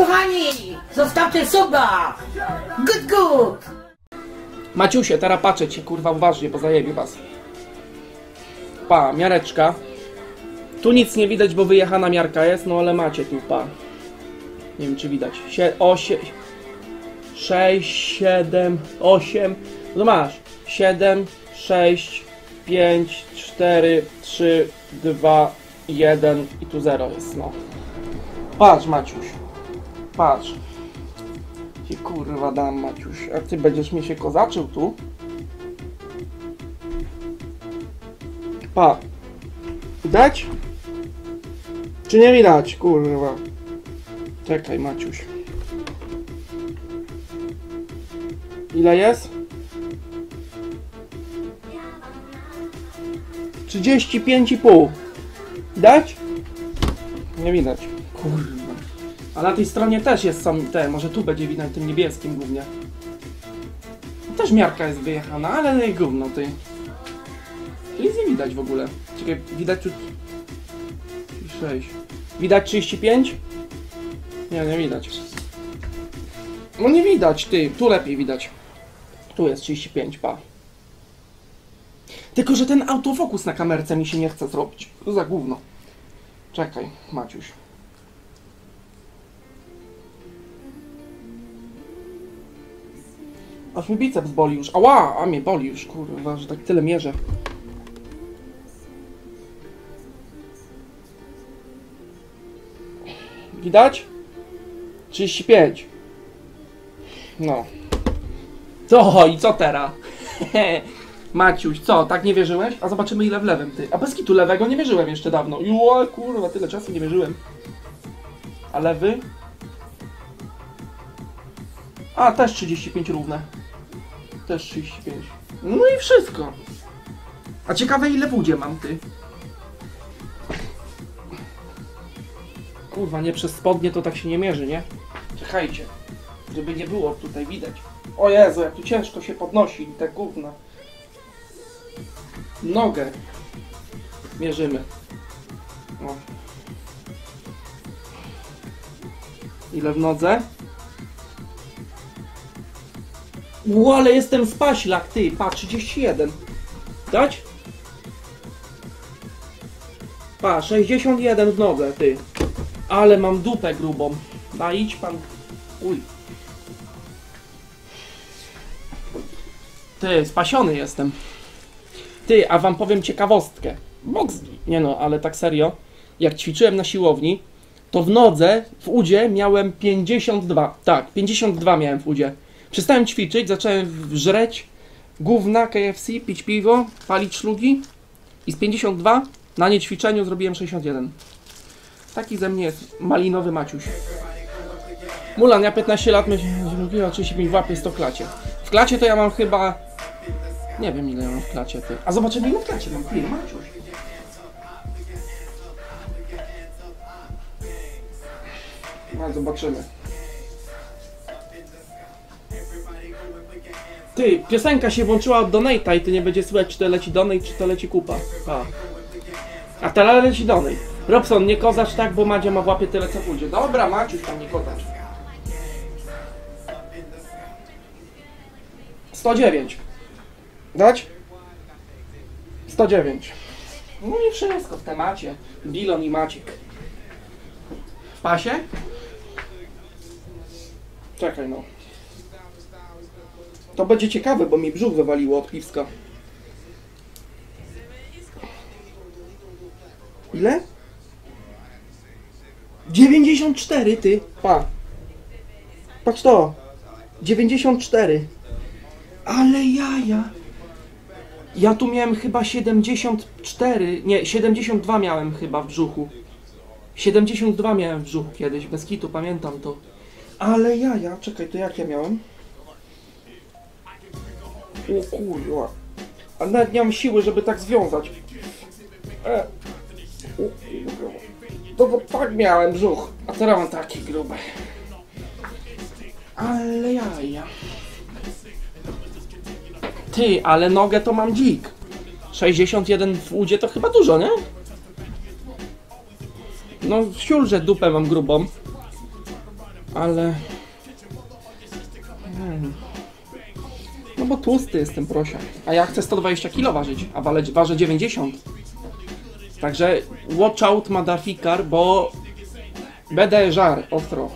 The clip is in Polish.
Kochani, zostawcie suba! Good, good! Maciusie, teraz patrzę cię, kurwa, uważnie, bo zajebie was. Pa, miareczka. Tu nic nie widać, bo wyjechana miarka jest, no ale macie tu, pa. Nie wiem, czy widać. Sie osiem... 6, 7, 8. No masz. 7, 6, 5, 4, 3, 2, 1 i tu 0 jest, no. Patrz, Maciuś. Patrz. Ci kurwa dam, Maciuś. A ty będziesz mi się kozaczył tu? Pa. Widać? Czy nie widać? Kurwa. Czekaj, Maciuś. Ile jest? 35,5. Widać? Nie widać. Kurwa. A na tej stronie też jest są te, może tu będzie widać tym niebieskim głównie. Też miarka jest wyjechana, ale no gówno ty. Nic nie widać w ogóle. Czekaj, widać tu... 6. Widać 35? Nie, nie widać. No nie widać, ty. Tu lepiej widać. Tu jest 35, pa. Tylko, że ten autofokus na kamerce mi się nie chce zrobić. To za gówno. Czekaj, Maciuś. Aż mi biceps boli już. Ała, a mnie boli już, kurwa, że tak tyle mierzę. Widać? 35. No. To i co teraz? Maciuś, co, tak nie wierzyłeś? A zobaczymy ile w lewym ty. A bez kitu lewego nie mierzyłem jeszcze dawno. Jo, kurwa, tyle czasu nie mierzyłem. A lewy? A, też 35 równe. Też 35. No i wszystko. A ciekawe ile w udzie mam, ty. Kurwa, nie przez spodnie to tak się nie mierzy, nie? Czekajcie. Żeby nie było tutaj widać. O Jezu, jak tu ciężko się podnosi te gówna. Nogę. Mierzymy. O. Ile w nodze? Ło, ale jestem spaślak, ty, pa, 31. Dać? Pa, 61 w nodze, ty. Ale mam dupę grubą. Da, idź pan. Uj. Ty, spasiony jestem. Ty, a wam powiem ciekawostkę. Box. Nie no, ale tak serio. Jak ćwiczyłem na siłowni, to w nodze, w udzie miałem 52. Tak, 52 miałem w udzie. Przestałem ćwiczyć, zacząłem żreć gówna KFC, pić piwo, palić szlugi i z 52 na niećwiczeniu zrobiłem 61. Taki ze mnie jest malinowy Maciuś. Mulan, ja 15 lat mówiłem, oczywiście mi łapie 100 klacie. W klacie to ja mam chyba... Nie wiem ile ja mam w klacie, ty. A zobaczymy ile w klacie mam, ty, Maciuś. No, zobaczymy. Ty, piosenka się włączyła od Donate'a i ty nie będzie słychać, czy to leci Donate, czy to leci kupa. A, A teraz leci Donate. Robson, nie kozacz tak, bo Madzia ma w łapie tyle co pójdzie. Dobra, Maciuś tam nie kozacz. 109. Dać? 109. No i wszystko w temacie. Bilon i Maciek. W pasie? Czekaj no. To będzie ciekawe, bo mi brzuch wywaliło od piwska. Ile? 94 ty. Pa. Patrz to. 94. Ale jaja. Ja tu miałem chyba 74. Nie, 72 miałem chyba w brzuchu. 72 miałem w brzuchu kiedyś, bez kitu, pamiętam to. Ale jaja, czekaj, to jak ja miałem? O kurwa. A nawet nie mam siły, żeby tak związać. E. O kurwa. To bo tak miałem brzuch, a teraz mam taki gruby. Ale jaja. Ty, ale nogę to mam dzik. 61 w udzie to chyba dużo, nie? No, siul, że dupę mam grubą. ale... bo tłusty jestem, prosia. A ja chcę 120 kg ważyć, a wale- ważę 90. Także watch out, motherfucker, bo będę żar ostro.